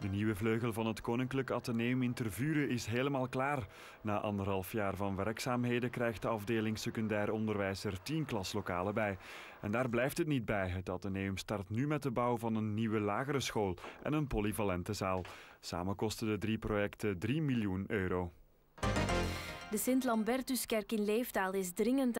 De nieuwe vleugel van het Koninklijk Atheneum in Tervuren is helemaal klaar. Na anderhalf jaar van werkzaamheden krijgt de afdeling secundair onderwijs er tien klaslokalen bij. En daar blijft het niet bij. Het Atheneum start nu met de bouw van een nieuwe lagere school en een polyvalente zaal. Samen kosten de drie projecten 3 miljoen euro. De Sint-Lambertuskerk in Leeftaal is dringend